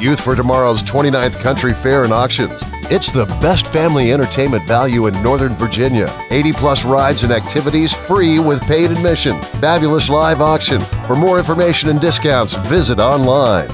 Youth for Tomorrow's 29th Country Fair and Auctions. It's the best family entertainment value in Northern Virginia. 80 plus rides and activities free with paid admission. Fabulous live auction. For more information and discounts, visit online.